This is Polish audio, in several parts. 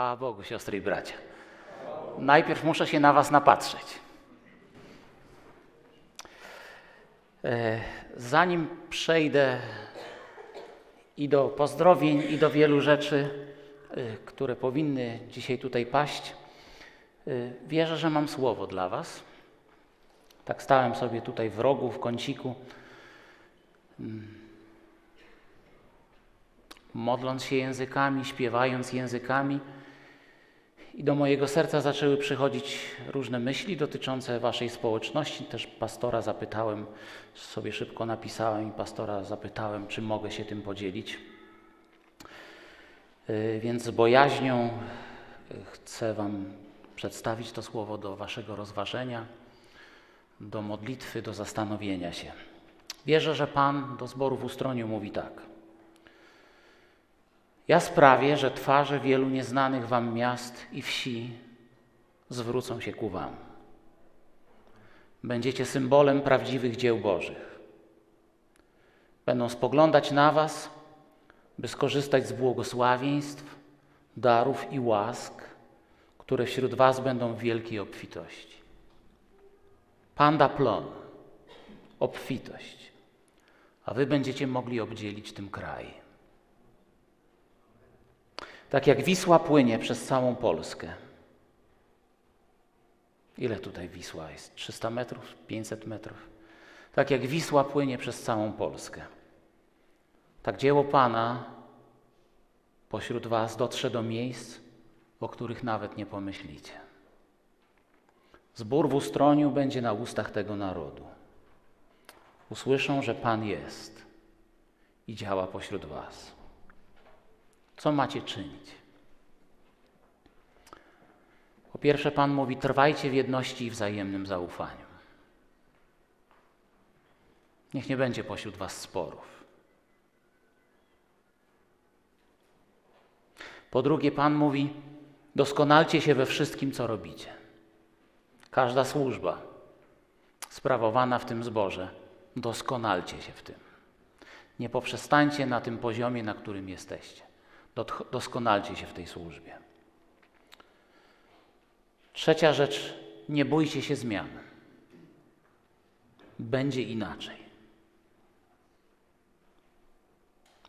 Chwała Bogu, siostry i bracia. Najpierw muszę się na Was napatrzeć. E, zanim przejdę i do pozdrowień, i do wielu rzeczy, e, które powinny dzisiaj tutaj paść, e, wierzę, że mam słowo dla Was. Tak stałem sobie tutaj w rogu, w kąciku, mm. modląc się językami, śpiewając językami. I do mojego serca zaczęły przychodzić różne myśli dotyczące Waszej społeczności. Też pastora zapytałem, sobie szybko napisałem i pastora zapytałem, czy mogę się tym podzielić. Y, więc z bojaźnią y, chcę Wam przedstawić to słowo do Waszego rozważenia, do modlitwy, do zastanowienia się. Wierzę, że Pan do zboru w Ustroniu mówi tak. Ja sprawię, że twarze wielu nieznanych wam miast i wsi zwrócą się ku wam. Będziecie symbolem prawdziwych dzieł Bożych. Będą spoglądać na was, by skorzystać z błogosławieństw, darów i łask, które wśród was będą w wielkiej obfitości. Panda plon, obfitość, a wy będziecie mogli obdzielić tym kraj. Tak jak Wisła płynie przez całą Polskę. Ile tutaj Wisła jest? 300 metrów? 500 metrów? Tak jak Wisła płynie przez całą Polskę. Tak dzieło Pana pośród Was dotrze do miejsc, o których nawet nie pomyślicie. Zbór w ustroniu będzie na ustach tego narodu. Usłyszą, że Pan jest i działa pośród Was. Co macie czynić? Po pierwsze, Pan mówi: trwajcie w jedności i wzajemnym zaufaniu. Niech nie będzie pośród Was sporów. Po drugie, Pan mówi: doskonalcie się we wszystkim, co robicie. Każda służba sprawowana w tym zborze, doskonalcie się w tym. Nie poprzestańcie na tym poziomie, na którym jesteście. Doskonalcie się w tej służbie. Trzecia rzecz, nie bójcie się zmian. Będzie inaczej.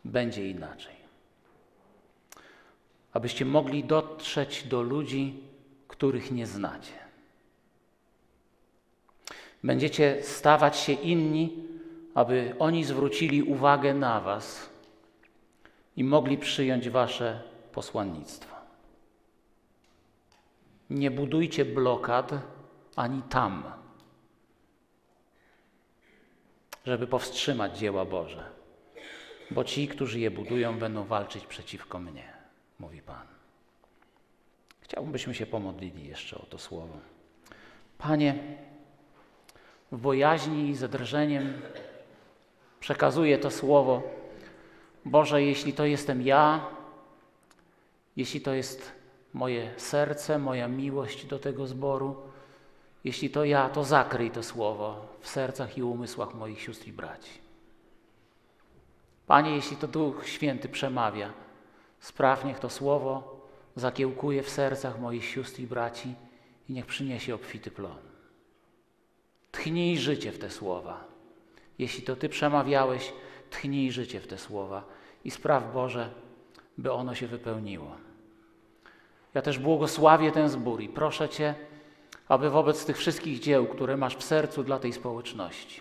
Będzie inaczej. Abyście mogli dotrzeć do ludzi, których nie znacie. Będziecie stawać się inni, aby oni zwrócili uwagę na Was i mogli przyjąć Wasze posłannictwo. Nie budujcie blokad ani tam, żeby powstrzymać dzieła Boże, bo ci, którzy je budują, będą walczyć przeciwko mnie, mówi Pan. Chciałbym, byśmy się pomodlili jeszcze o to słowo. Panie, w bojaźni i zadrżeniem przekazuję to słowo Boże, jeśli to jestem ja, jeśli to jest moje serce, moja miłość do tego zboru, jeśli to ja, to zakryj to słowo w sercach i umysłach moich sióstr i braci. Panie, jeśli to Duch Święty przemawia, spraw niech to słowo zakiełkuje w sercach moich sióstr i braci i niech przyniesie obfity plon. Tchnij życie w te słowa. Jeśli to Ty przemawiałeś, tchnij życie w te słowa i spraw Boże, by ono się wypełniło. Ja też błogosławię ten zbór i proszę Cię, aby wobec tych wszystkich dzieł, które masz w sercu dla tej społeczności,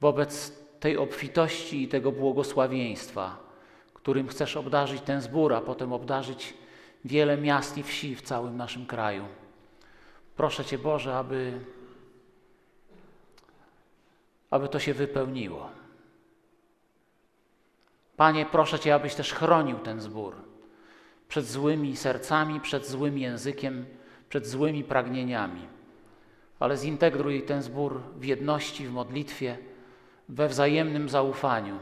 wobec tej obfitości i tego błogosławieństwa, którym chcesz obdarzyć ten zbór, a potem obdarzyć wiele miast i wsi w całym naszym kraju. Proszę Cię, Boże, aby, aby to się wypełniło. Panie, proszę Cię, abyś też chronił ten zbór przed złymi sercami, przed złym językiem, przed złymi pragnieniami. Ale zintegruj ten zbór w jedności, w modlitwie, we wzajemnym zaufaniu,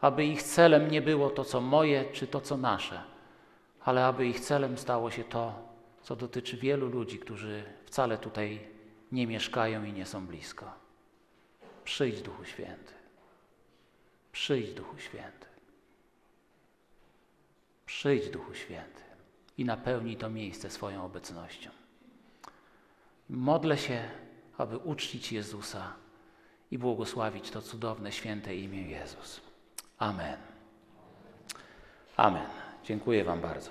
aby ich celem nie było to, co moje, czy to, co nasze, ale aby ich celem stało się to, co dotyczy wielu ludzi, którzy wcale tutaj nie mieszkają i nie są blisko. Przyjdź, Duchu Święty. Przyjdź, Duchu Święty. Przyjdź, Duchu Święty. i napełnij to miejsce swoją obecnością. Modlę się, aby uczcić Jezusa i błogosławić to cudowne, święte imię Jezus. Amen. Amen. Dziękuję Wam bardzo.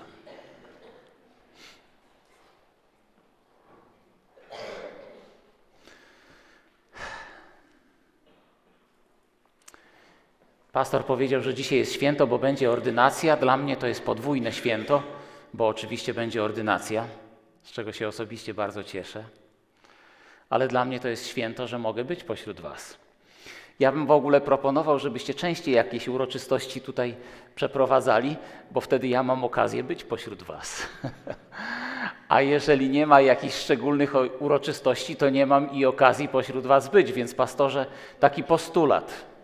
Pastor powiedział, że dzisiaj jest święto, bo będzie ordynacja. Dla mnie to jest podwójne święto, bo oczywiście będzie ordynacja, z czego się osobiście bardzo cieszę. Ale dla mnie to jest święto, że mogę być pośród Was. Ja bym w ogóle proponował, żebyście częściej jakieś uroczystości tutaj przeprowadzali, bo wtedy ja mam okazję być pośród Was. A jeżeli nie ma jakichś szczególnych uroczystości, to nie mam i okazji pośród Was być. Więc, pastorze, taki postulat.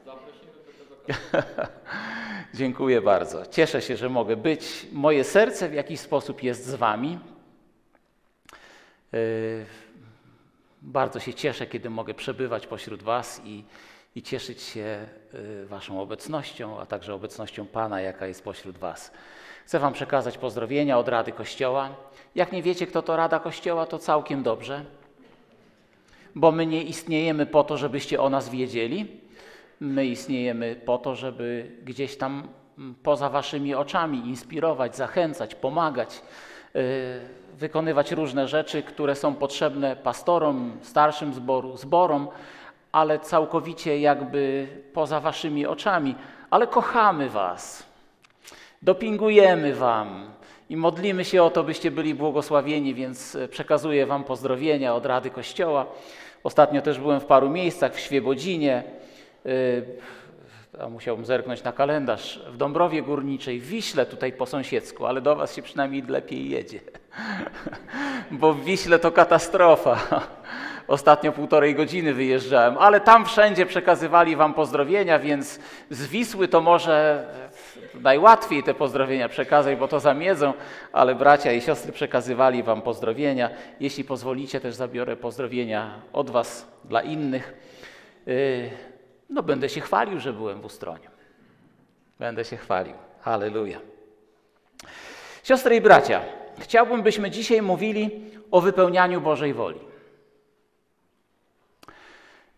Dziękuję bardzo. Cieszę się, że mogę być. Moje serce w jakiś sposób jest z Wami. Yy, bardzo się cieszę, kiedy mogę przebywać pośród Was i, i cieszyć się yy, Waszą obecnością, a także obecnością Pana, jaka jest pośród Was. Chcę Wam przekazać pozdrowienia od Rady Kościoła. Jak nie wiecie, kto to Rada Kościoła, to całkiem dobrze, bo my nie istniejemy po to, żebyście o nas wiedzieli My istniejemy po to, żeby gdzieś tam poza waszymi oczami inspirować, zachęcać, pomagać, yy, wykonywać różne rzeczy, które są potrzebne pastorom, starszym zboru, zborom, ale całkowicie jakby poza waszymi oczami. Ale kochamy was, dopingujemy wam i modlimy się o to, byście byli błogosławieni, więc e, przekazuję wam pozdrowienia od Rady Kościoła. Ostatnio też byłem w paru miejscach, w Świebodzinie, a musiałbym zerknąć na kalendarz, w Dąbrowie Górniczej, w Wiśle tutaj po sąsiedzku, ale do Was się przynajmniej lepiej jedzie, bo w Wiśle to katastrofa. Ostatnio półtorej godziny wyjeżdżałem, ale tam wszędzie przekazywali Wam pozdrowienia, więc z Wisły to może najłatwiej te pozdrowienia przekazać, bo to zamiedzą, ale bracia i siostry przekazywali Wam pozdrowienia. Jeśli pozwolicie, też zabiorę pozdrowienia od Was dla innych. No będę się chwalił, że byłem w Ustroniu. Będę się chwalił. Halleluja. Siostry i bracia, chciałbym, byśmy dzisiaj mówili o wypełnianiu Bożej woli.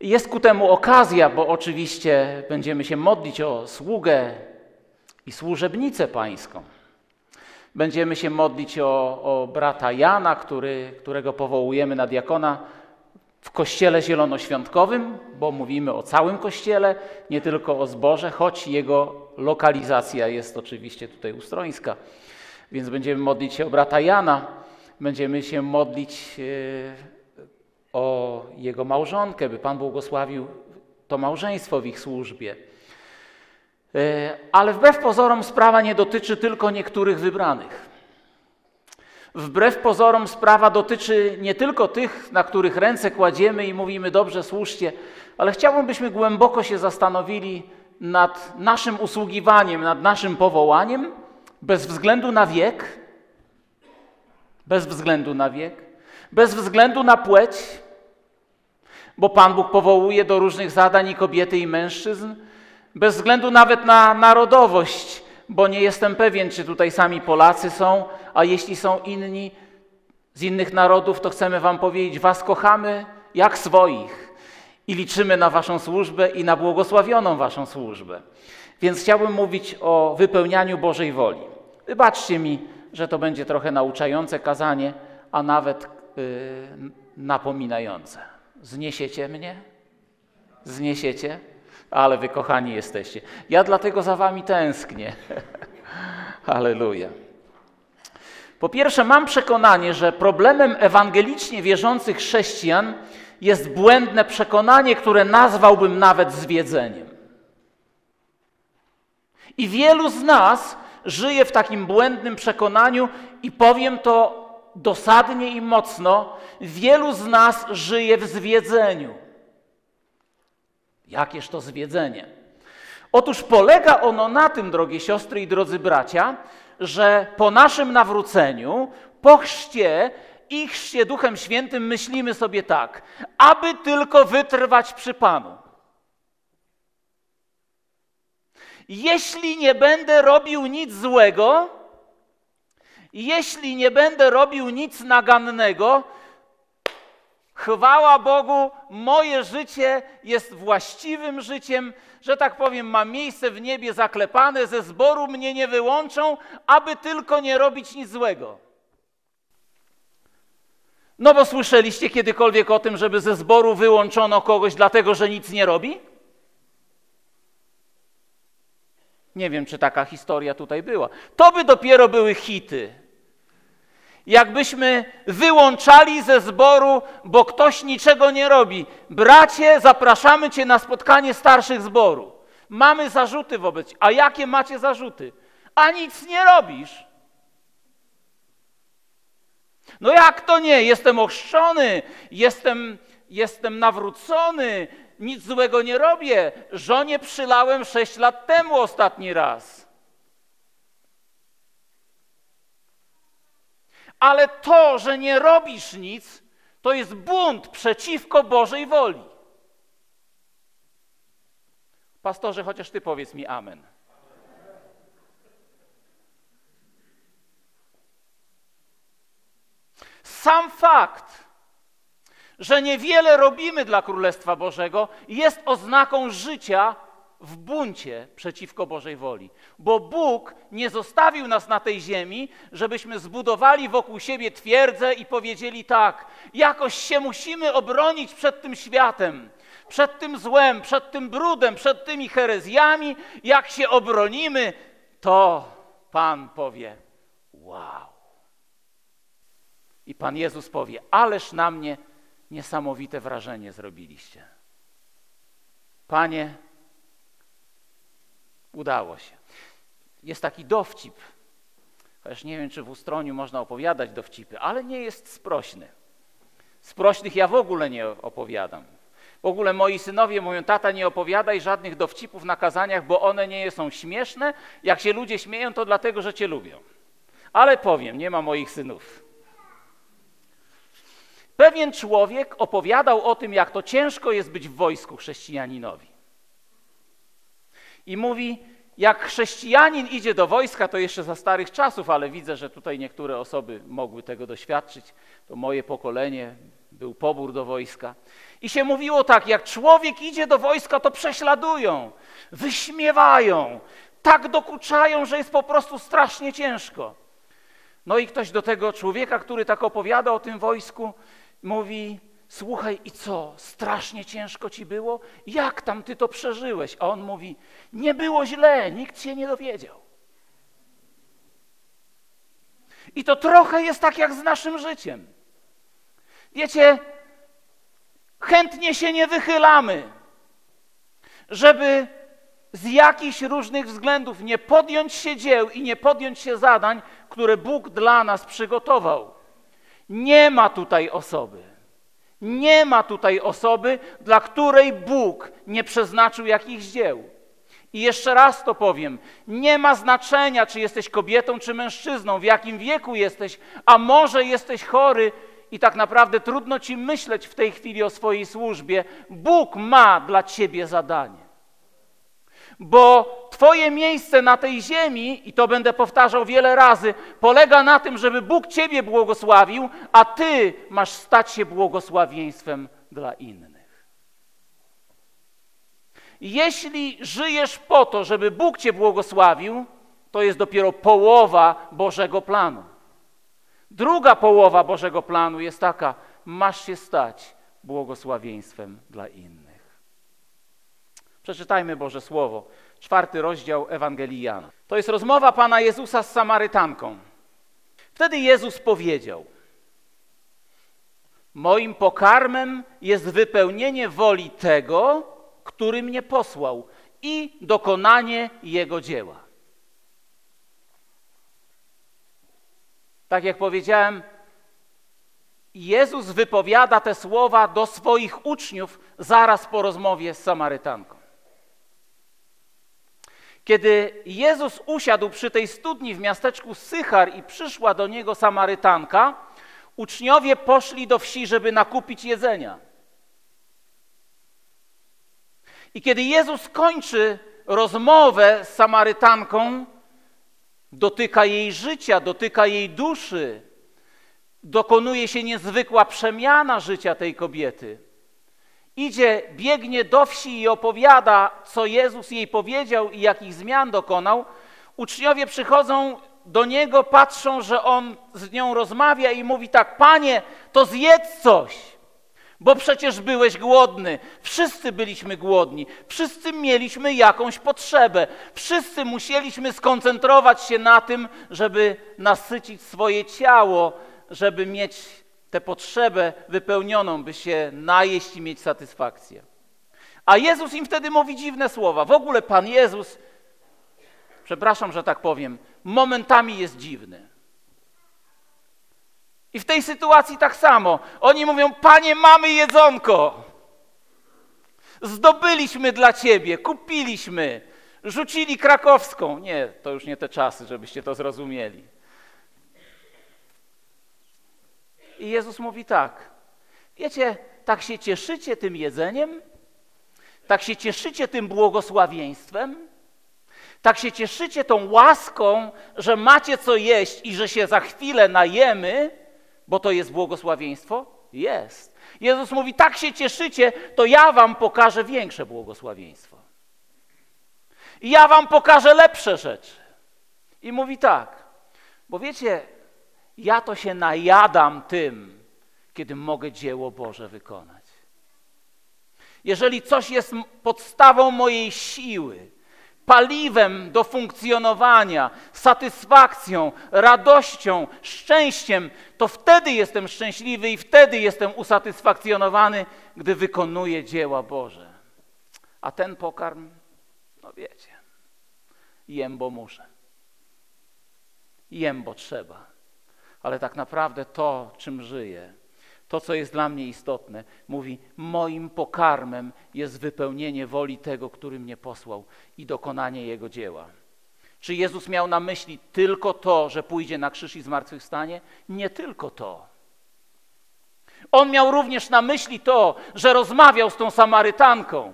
Jest ku temu okazja, bo oczywiście będziemy się modlić o sługę i służebnicę pańską. Będziemy się modlić o, o brata Jana, który, którego powołujemy na diakona w kościele zielonoświątkowym, bo mówimy o całym kościele, nie tylko o zborze, choć jego lokalizacja jest oczywiście tutaj ustrońska. Więc będziemy modlić się o brata Jana, będziemy się modlić e, o jego małżonkę, by Pan błogosławił to małżeństwo w ich służbie. E, ale wbrew pozorom sprawa nie dotyczy tylko niektórych wybranych. Wbrew pozorom sprawa dotyczy nie tylko tych, na których ręce kładziemy i mówimy dobrze, słuszcie, ale chciałbym, byśmy głęboko się zastanowili nad naszym usługiwaniem, nad naszym powołaniem, bez względu na wiek, bez względu na wiek, bez względu na płeć, bo Pan Bóg powołuje do różnych zadań i kobiety, i mężczyzn, bez względu nawet na narodowość, bo nie jestem pewien, czy tutaj sami Polacy są, a jeśli są inni z innych narodów, to chcemy Wam powiedzieć: Was kochamy jak swoich i liczymy na Waszą służbę i na błogosławioną Waszą służbę. Więc chciałbym mówić o wypełnianiu Bożej woli. Wybaczcie mi, że to będzie trochę nauczające kazanie, a nawet yy, napominające. Zniesiecie mnie? Zniesiecie? Ale wy kochani jesteście. Ja dlatego za wami tęsknię. Halleluja. Po pierwsze, mam przekonanie, że problemem ewangelicznie wierzących chrześcijan jest błędne przekonanie, które nazwałbym nawet zwiedzeniem. I wielu z nas żyje w takim błędnym przekonaniu, i powiem to dosadnie i mocno: wielu z nas żyje w zwiedzeniu. Jakież to zwiedzenie? Otóż polega ono na tym, drogie siostry i drodzy bracia, że po naszym nawróceniu, po chrzcie i chrzcie Duchem Świętym myślimy sobie tak, aby tylko wytrwać przy Panu. Jeśli nie będę robił nic złego, Jeśli nie będę robił nic nagannego, chwała Bogu, moje życie jest właściwym życiem, że tak powiem, ma miejsce w niebie zaklepane, ze zboru mnie nie wyłączą, aby tylko nie robić nic złego. No bo słyszeliście kiedykolwiek o tym, żeby ze zboru wyłączono kogoś dlatego, że nic nie robi? Nie wiem, czy taka historia tutaj była. To by dopiero były hity. Jakbyśmy wyłączali ze zboru, bo ktoś niczego nie robi. Bracie, zapraszamy cię na spotkanie starszych zboru. Mamy zarzuty wobec. A jakie macie zarzuty? A nic nie robisz. No jak to nie? Jestem ochrzczony, jestem, jestem nawrócony, nic złego nie robię. Żonie przylałem sześć lat temu ostatni raz. Ale to, że nie robisz nic, to jest bunt przeciwko Bożej woli. Pastorze, chociaż ty powiedz mi amen. Sam fakt, że niewiele robimy dla Królestwa Bożego, jest oznaką życia w buncie przeciwko Bożej woli. Bo Bóg nie zostawił nas na tej ziemi, żebyśmy zbudowali wokół siebie twierdzę i powiedzieli tak: jakoś się musimy obronić przed tym światem, przed tym złem, przed tym brudem, przed tymi herezjami. Jak się obronimy, to Pan powie: Wow. I Pan Jezus powie: Ależ na mnie niesamowite wrażenie zrobiliście. Panie, udało się. Jest taki dowcip, chociaż nie wiem, czy w Ustroniu można opowiadać dowcipy, ale nie jest sprośny. Sprośnych ja w ogóle nie opowiadam. W ogóle moi synowie mówią, tata nie opowiadaj żadnych dowcipów na kazaniach, bo one nie są śmieszne. Jak się ludzie śmieją, to dlatego, że cię lubią. Ale powiem, nie ma moich synów. Pewien człowiek opowiadał o tym, jak to ciężko jest być w wojsku chrześcijaninowi. I mówi, jak chrześcijanin idzie do wojska, to jeszcze za starych czasów, ale widzę, że tutaj niektóre osoby mogły tego doświadczyć. To moje pokolenie, był pobór do wojska. I się mówiło tak, jak człowiek idzie do wojska, to prześladują, wyśmiewają, tak dokuczają, że jest po prostu strasznie ciężko. No i ktoś do tego człowieka, który tak opowiada o tym wojsku, mówi: Słuchaj, i co? Strasznie ciężko ci było? Jak tam ty to przeżyłeś? A on mówi: Nie było źle, nikt się nie dowiedział. I to trochę jest tak jak z naszym życiem. Wiecie, chętnie się nie wychylamy, żeby z jakichś różnych względów nie podjąć się dzieł i nie podjąć się zadań, które Bóg dla nas przygotował. Nie ma tutaj osoby. Nie ma tutaj osoby, dla której Bóg nie przeznaczył jakichś dzieł. I jeszcze raz to powiem: nie ma znaczenia, czy jesteś kobietą, czy mężczyzną, w jakim wieku jesteś, a może jesteś chory i tak naprawdę trudno ci myśleć w tej chwili o swojej służbie. Bóg ma dla ciebie zadanie bo Twoje miejsce na tej ziemi, i to będę powtarzał wiele razy, polega na tym, żeby Bóg Ciebie błogosławił, a Ty masz stać się błogosławieństwem dla innych. Jeśli żyjesz po to, żeby Bóg Cię błogosławił, to jest dopiero połowa Bożego planu. Druga połowa Bożego planu jest taka: masz się stać błogosławieństwem dla innych. Przeczytajmy Boże Słowo, czwarty rozdział Ewangelii Jana. To jest rozmowa Pana Jezusa z Samarytanką. Wtedy Jezus powiedział, moim pokarmem jest wypełnienie woli tego, który mnie posłał i dokonanie Jego dzieła. Tak jak powiedziałem, Jezus wypowiada te słowa do swoich uczniów zaraz po rozmowie z Samarytanką. Kiedy Jezus usiadł przy tej studni w miasteczku Sychar i przyszła do niego Samarytanka, uczniowie poszli do wsi, żeby nakupić jedzenia. I kiedy Jezus kończy rozmowę z Samarytanką, dotyka jej życia, dotyka jej duszy. Dokonuje się niezwykła przemiana życia tej kobiety. Idzie, biegnie do wsi i opowiada, co Jezus jej powiedział i jakich zmian dokonał. Uczniowie przychodzą do niego, patrzą, że on z nią rozmawia i mówi tak: Panie, to zjedz coś, bo przecież byłeś głodny. Wszyscy byliśmy głodni, wszyscy mieliśmy jakąś potrzebę, wszyscy musieliśmy skoncentrować się na tym, żeby nasycić swoje ciało, żeby mieć tę potrzebę wypełnioną, by się najeść i mieć satysfakcję. A Jezus im wtedy mówi dziwne słowa. W ogóle Pan Jezus, przepraszam, że tak powiem, momentami jest dziwny. I w tej sytuacji tak samo. Oni mówią: Panie, mamy jedzonko. Zdobyliśmy dla ciebie, kupiliśmy, rzucili krakowską. Nie, to już nie te czasy, żebyście to zrozumieli. I Jezus mówi tak: Wiecie, tak się cieszycie tym jedzeniem, tak się cieszycie tym błogosławieństwem, tak się cieszycie tą łaską, że macie co jeść i że się za chwilę najemy, bo to jest błogosławieństwo? Jest. Jezus mówi: Tak się cieszycie, to ja wam pokażę większe błogosławieństwo. I ja wam pokażę lepsze rzeczy. I mówi tak, bo wiecie, ja to się najadam tym, kiedy mogę dzieło Boże wykonać. Jeżeli coś jest podstawą mojej siły, paliwem do funkcjonowania, satysfakcją, radością, szczęściem, to wtedy jestem szczęśliwy i wtedy jestem usatysfakcjonowany, gdy wykonuję dzieła Boże. A ten pokarm, no wiecie, jem, bo muszę. Jem, bo trzeba ale tak naprawdę to, czym żyję, to, co jest dla mnie istotne, mówi: Moim pokarmem jest wypełnienie woli tego, który mnie posłał i dokonanie jego dzieła. Czy Jezus miał na myśli tylko to, że pójdzie na krzyż i zmartwychwstanie? Nie tylko to. On miał również na myśli to, że rozmawiał z tą Samarytanką,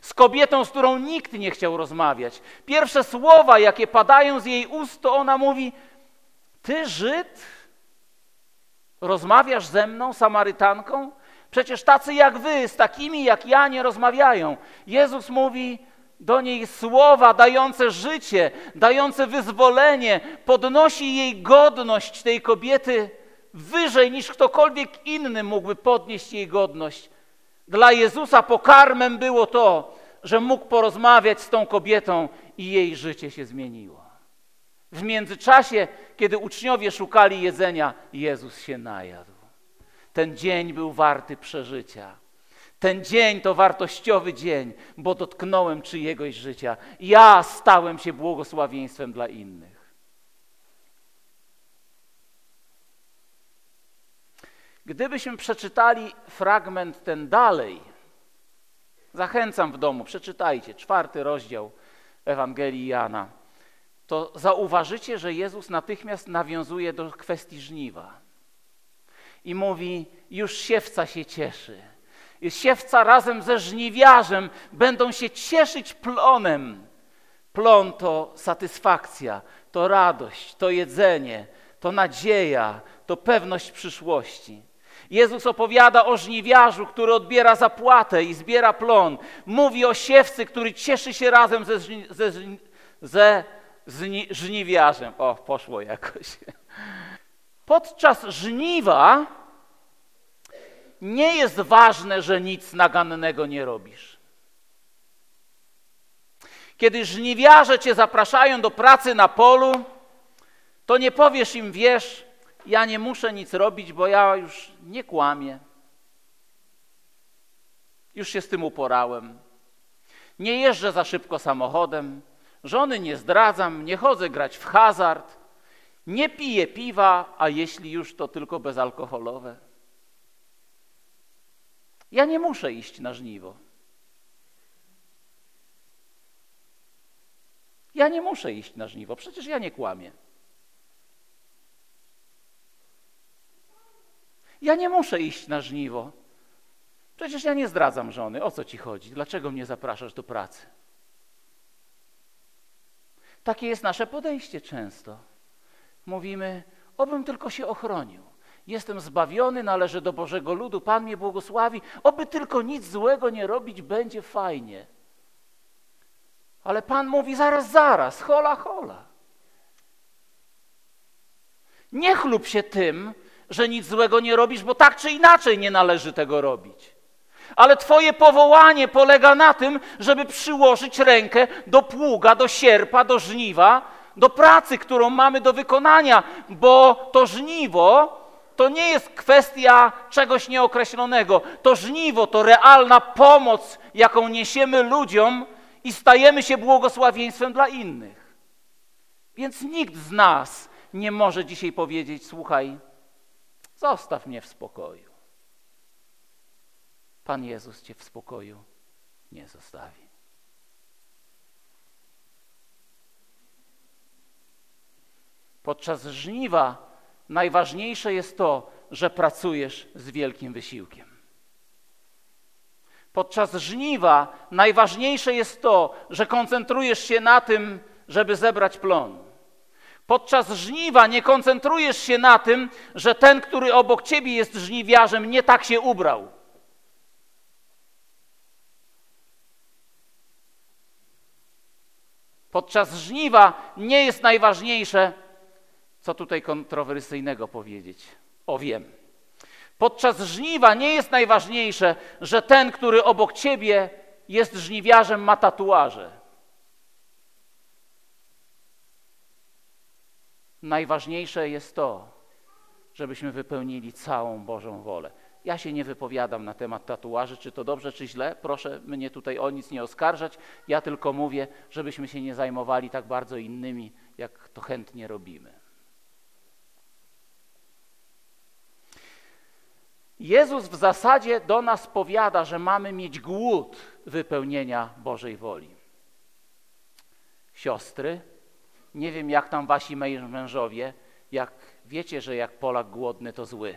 z kobietą, z którą nikt nie chciał rozmawiać. Pierwsze słowa, jakie padają z jej ust, to ona mówi: Ty Żyd? Rozmawiasz ze mną, Samarytanką? Przecież tacy jak wy, z takimi jak ja nie rozmawiają. Jezus mówi do niej słowa dające życie, dające wyzwolenie, podnosi jej godność tej kobiety wyżej niż ktokolwiek inny mógłby podnieść jej godność. Dla Jezusa pokarmem było to, że mógł porozmawiać z tą kobietą i jej życie się zmieniło. W międzyczasie, kiedy uczniowie szukali jedzenia, Jezus się najadł. Ten dzień był warty przeżycia. Ten dzień to wartościowy dzień, bo dotknąłem czyjegoś życia. Ja stałem się błogosławieństwem dla innych. Gdybyśmy przeczytali fragment ten dalej, zachęcam w domu, przeczytajcie czwarty rozdział Ewangelii Jana to zauważycie, że Jezus natychmiast nawiązuje do kwestii żniwa. I mówi: Już siewca się cieszy. Siewca razem ze żniwiarzem będą się cieszyć plonem. Plon to satysfakcja, to radość, to jedzenie, to nadzieja, to pewność przyszłości. Jezus opowiada o żniwiarzu, który odbiera zapłatę i zbiera plon. Mówi o siewcy, który cieszy się razem ze, ze, ze żniwiarzem. O, poszło jakoś. Podczas żniwa nie jest ważne, że nic nagannego nie robisz. Kiedy żniwiarze cię zapraszają do pracy na polu, to nie powiesz im, wiesz, ja nie muszę nic robić, bo ja już nie kłamię. Już się z tym uporałem. Nie jeżdżę za szybko samochodem. Żony nie zdradzam, nie chodzę grać w hazard, nie piję piwa, a jeśli już to tylko bezalkoholowe. Ja nie muszę iść na żniwo. Ja nie muszę iść na żniwo, przecież ja nie kłamię. Ja nie muszę iść na żniwo. Przecież ja nie zdradzam żony. O co ci chodzi? Dlaczego mnie zapraszasz do pracy? Takie jest nasze podejście często. mówimy, obym tylko się ochronił. Jestem zbawiony, należę do Bożego ludu, Pan mnie błogosławi, oby tylko nic złego nie robić, będzie fajnie. Ale Pan mówi zaraz, zaraz, hola, hola. Nie chlub się tym, że nic złego nie robisz, bo tak czy inaczej nie należy tego robić. Ale Twoje powołanie polega na tym, żeby przyłożyć rękę do pługa, do sierpa, do żniwa, do pracy, którą mamy do wykonania, bo to żniwo to nie jest kwestia czegoś nieokreślonego. To żniwo to realna pomoc, jaką niesiemy ludziom i stajemy się błogosławieństwem dla innych. Więc nikt z nas nie może dzisiaj powiedzieć: Słuchaj, zostaw mnie w spokoju. Pan Jezus cię w spokoju nie zostawi. Podczas żniwa najważniejsze jest to, że pracujesz z wielkim wysiłkiem. Podczas żniwa najważniejsze jest to, że koncentrujesz się na tym, żeby zebrać plon. Podczas żniwa nie koncentrujesz się na tym, że ten, który obok ciebie jest żniwiarzem, nie tak się ubrał. Podczas żniwa nie jest najważniejsze, co tutaj kontrowersyjnego powiedzieć. O wiem. Podczas żniwa nie jest najważniejsze, że ten, który obok ciebie jest żniwiarzem, ma tatuaże. Najważniejsze jest to, żebyśmy wypełnili całą Bożą wolę. Ja się nie wypowiadam na temat tatuaży, czy to dobrze, czy źle. Proszę mnie tutaj o nic nie oskarżać. Ja tylko mówię, żebyśmy się nie zajmowali tak bardzo innymi, jak to chętnie robimy. Jezus w zasadzie do nas powiada, że mamy mieć głód wypełnienia Bożej woli. Siostry, nie wiem jak tam wasi mężowie, jak wiecie, że jak Polak głodny to zły.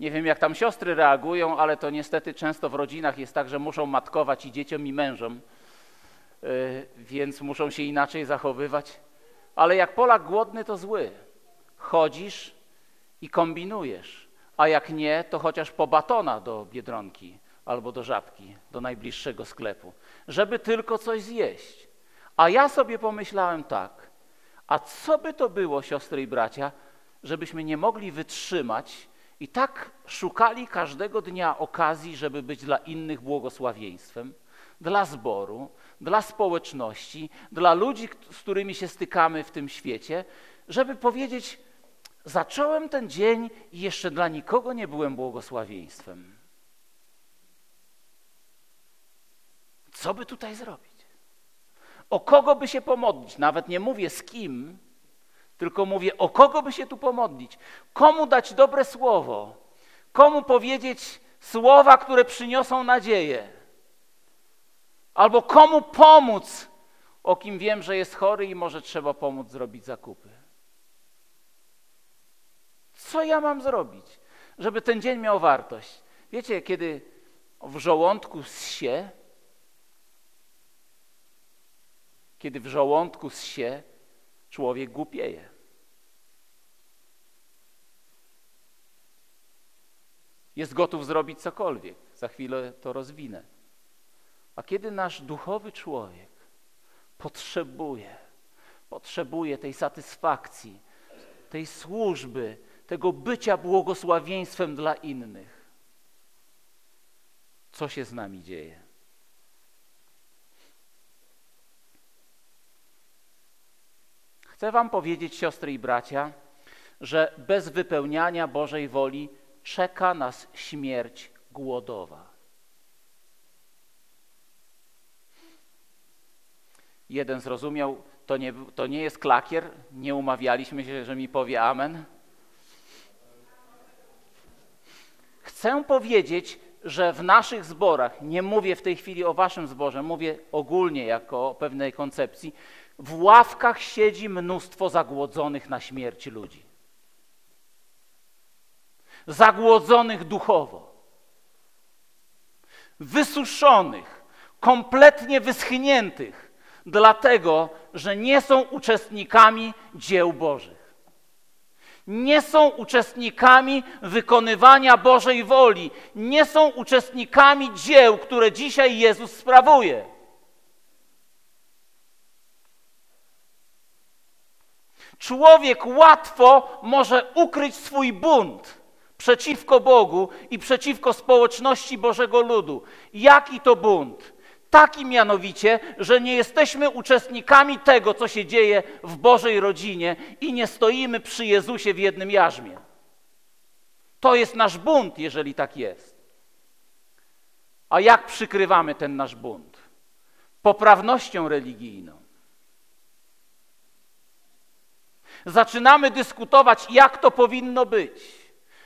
Nie wiem, jak tam siostry reagują, ale to niestety często w rodzinach jest tak, że muszą matkować i dzieciom, i mężom, yy, więc muszą się inaczej zachowywać. Ale jak Polak głodny, to zły. Chodzisz i kombinujesz, a jak nie, to chociaż po batona do biedronki albo do żabki, do najbliższego sklepu, żeby tylko coś zjeść. A ja sobie pomyślałem tak, a co by to było, siostry i bracia, żebyśmy nie mogli wytrzymać i tak szukali każdego dnia okazji, żeby być dla innych błogosławieństwem, dla zboru, dla społeczności, dla ludzi, z którymi się stykamy w tym świecie, żeby powiedzieć: Zacząłem ten dzień i jeszcze dla nikogo nie byłem błogosławieństwem. Co by tutaj zrobić? O kogo by się pomodlić? Nawet nie mówię z kim, tylko mówię, o kogo by się tu pomodlić? Komu dać dobre słowo? Komu powiedzieć słowa, które przyniosą nadzieję? Albo komu pomóc, o kim wiem, że jest chory i może trzeba pomóc zrobić zakupy? Co ja mam zrobić, żeby ten dzień miał wartość? Wiecie, kiedy w żołądku zsie, kiedy w żołądku zsie, człowiek głupieje. Jest gotów zrobić cokolwiek. Za chwilę to rozwinę. A kiedy nasz duchowy człowiek potrzebuje, potrzebuje tej satysfakcji, tej służby, tego bycia błogosławieństwem dla innych, co się z nami dzieje? Chcę Wam powiedzieć, siostry i bracia, że bez wypełniania Bożej woli czeka nas śmierć głodowa. Jeden zrozumiał, to nie, to nie jest klakier, nie umawialiśmy się, że mi powie amen. Chcę powiedzieć, że w naszych zborach, nie mówię w tej chwili o waszym zborze, mówię ogólnie jako o pewnej koncepcji, w ławkach siedzi mnóstwo zagłodzonych na śmierć ludzi. Zagłodzonych duchowo. wysuszonych, kompletnie wyschniętych, dlatego że nie są uczestnikami dzieł Bożych. Nie są uczestnikami wykonywania Bożej woli, nie są uczestnikami dzieł, które dzisiaj Jezus sprawuje. Człowiek łatwo może ukryć swój bunt przeciwko Bogu i przeciwko społeczności Bożego ludu. Jaki to bunt? Taki mianowicie, że nie jesteśmy uczestnikami tego, co się dzieje w Bożej rodzinie i nie stoimy przy Jezusie w jednym jarzmie. To jest nasz bunt, jeżeli tak jest. A jak przykrywamy ten nasz bunt? Poprawnością religijną. Zaczynamy dyskutować, jak to powinno być.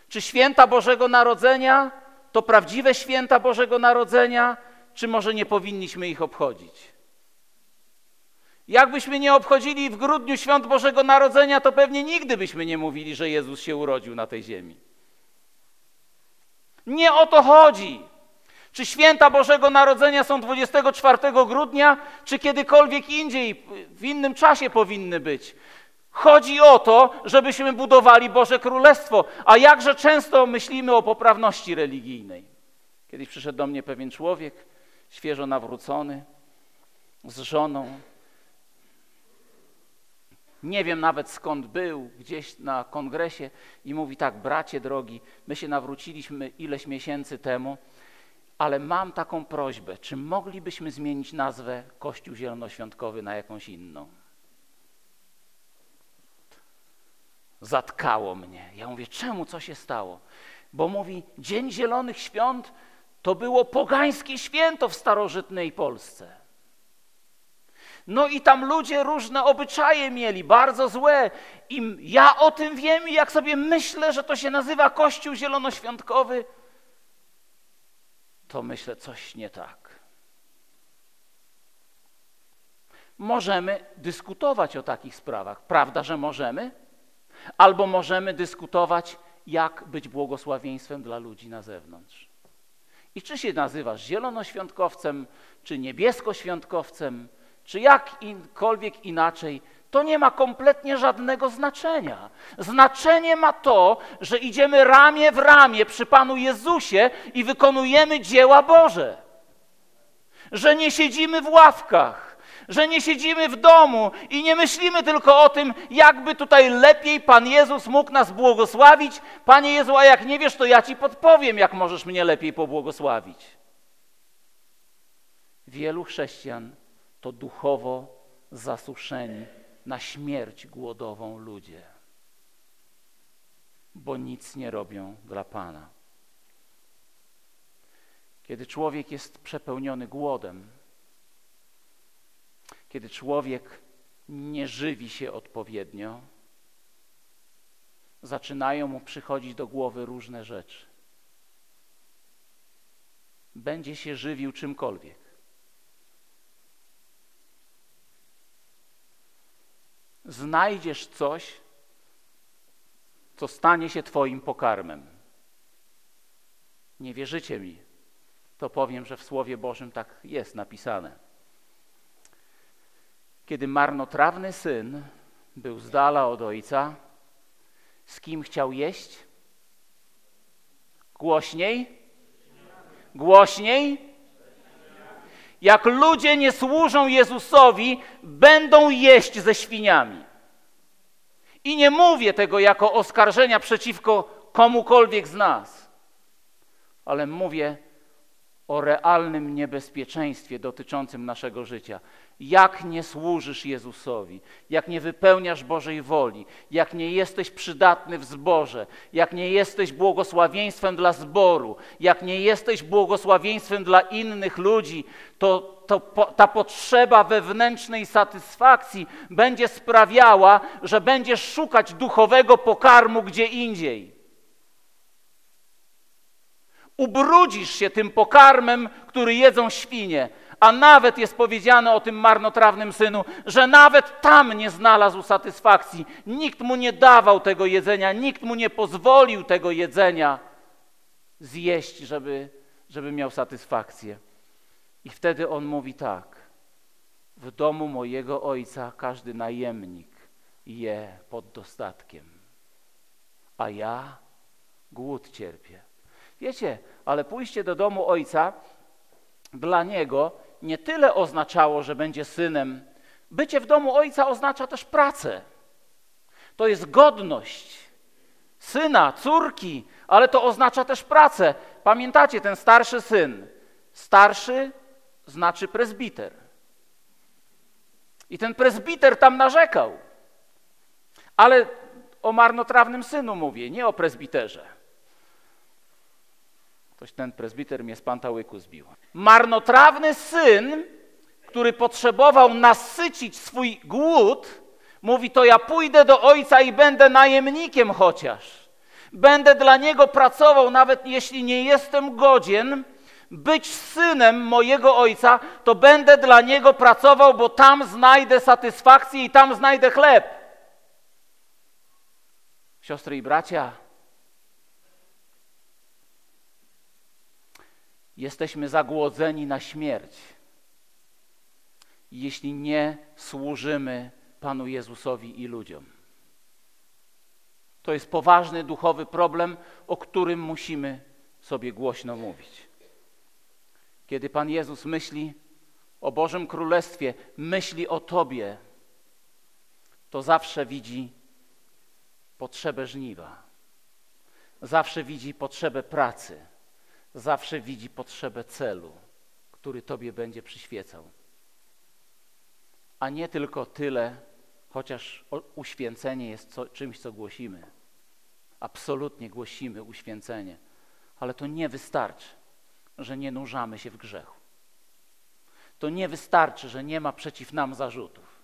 Czy święta Bożego Narodzenia to prawdziwe święta Bożego Narodzenia, czy może nie powinniśmy ich obchodzić? Jakbyśmy nie obchodzili w grudniu świąt Bożego Narodzenia, to pewnie nigdy byśmy nie mówili, że Jezus się urodził na tej ziemi. Nie o to chodzi. Czy święta Bożego Narodzenia są 24 grudnia, czy kiedykolwiek indziej, w innym czasie powinny być? Chodzi o to, żebyśmy budowali Boże Królestwo. A jakże często myślimy o poprawności religijnej. Kiedyś przyszedł do mnie pewien człowiek, świeżo nawrócony, z żoną. Nie wiem nawet skąd był, gdzieś na kongresie i mówi tak, bracie drogi, my się nawróciliśmy ileś miesięcy temu, ale mam taką prośbę, czy moglibyśmy zmienić nazwę Kościół Zielonoświątkowy na jakąś inną? Zatkało mnie. Ja mówię, czemu, co się stało? Bo mówi, Dzień Zielonych Świąt to było pogańskie święto w starożytnej Polsce. No i tam ludzie różne obyczaje mieli, bardzo złe. I ja o tym wiem i jak sobie myślę, że to się nazywa Kościół Zielonoświątkowy, to myślę, coś nie tak. Możemy dyskutować o takich sprawach. Prawda, że możemy? Albo możemy dyskutować, jak być błogosławieństwem dla ludzi na zewnątrz. I czy się nazywasz zielonoświątkowcem, czy niebieskoświątkowcem, czy jakkolwiek inaczej, to nie ma kompletnie żadnego znaczenia. Znaczenie ma to, że idziemy ramię w ramię przy Panu Jezusie i wykonujemy dzieła Boże. Że nie siedzimy w ławkach, że nie siedzimy w domu i nie myślimy tylko o tym, jakby tutaj lepiej Pan Jezus mógł nas błogosławić. Panie Jezu, a jak nie wiesz, to ja Ci podpowiem, jak możesz mnie lepiej pobłogosławić. Wielu chrześcijan to duchowo zasuszeni na śmierć głodową ludzie, bo nic nie robią dla Pana. Kiedy człowiek jest przepełniony głodem, kiedy człowiek nie żywi się odpowiednio, zaczynają mu przychodzić do głowy różne rzeczy. Będzie się żywił czymkolwiek. Znajdziesz coś, co stanie się Twoim pokarmem. Nie wierzycie mi, to powiem, że w Słowie Bożym tak jest napisane kiedy marnotrawny syn był z dala od ojca, z kim chciał jeść? Głośniej? Głośniej? Jak ludzie nie służą Jezusowi, będą jeść ze świniami. I nie mówię tego jako oskarżenia przeciwko komukolwiek z nas, ale mówię o realnym niebezpieczeństwie dotyczącym naszego życia jak nie służysz Jezusowi, jak nie wypełniasz Bożej woli, jak nie jesteś przydatny w zborze, jak nie jesteś błogosławieństwem dla zboru, jak nie jesteś błogosławieństwem dla innych ludzi, to, to po, ta potrzeba wewnętrznej satysfakcji będzie sprawiała, że będziesz szukać duchowego pokarmu gdzie indziej. Ubrudzisz się tym pokarmem, który jedzą świnie a nawet jest powiedziane o tym marnotrawnym synu, że nawet tam nie znalazł satysfakcji. Nikt mu nie dawał tego jedzenia, nikt mu nie pozwolił tego jedzenia zjeść, żeby żeby miał satysfakcję. I wtedy on mówi tak: W domu mojego ojca każdy najemnik je pod dostatkiem, a ja głód cierpię. Wiecie, ale pójście do domu ojca dla niego nie tyle oznaczało, że będzie synem. Bycie w domu ojca oznacza też pracę. To jest godność syna, córki, ale to oznacza też pracę. Pamiętacie, ten starszy syn. Starszy znaczy prezbiter. I ten prezbiter tam narzekał. Ale o marnotrawnym synu mówię, nie o prezbiterze. Ktoś ten prezbiter mnie z pantałyku zbił. Marnotrawny syn, który potrzebował nasycić swój głód, mówi: To ja pójdę do ojca i będę najemnikiem chociaż. Będę dla niego pracował, nawet jeśli nie jestem godzien być synem mojego ojca, to będę dla niego pracował, bo tam znajdę satysfakcję i tam znajdę chleb. Siostry i bracia, jesteśmy zagłodzeni na śmierć, jeśli nie służymy Panu Jezusowi i ludziom. To jest poważny duchowy problem, o którym musimy sobie głośno mówić. Kiedy Pan Jezus myśli o Bożym Królestwie, myśli o Tobie, to zawsze widzi potrzebę żniwa, zawsze widzi potrzebę pracy, zawsze widzi potrzebę celu, który Tobie będzie przyświecał. A nie tylko tyle, chociaż uświęcenie jest co, czymś, co głosimy. Absolutnie głosimy uświęcenie, ale to nie wystarczy, że nie nurzamy się w grzechu. To nie wystarczy, że nie ma przeciw nam zarzutów.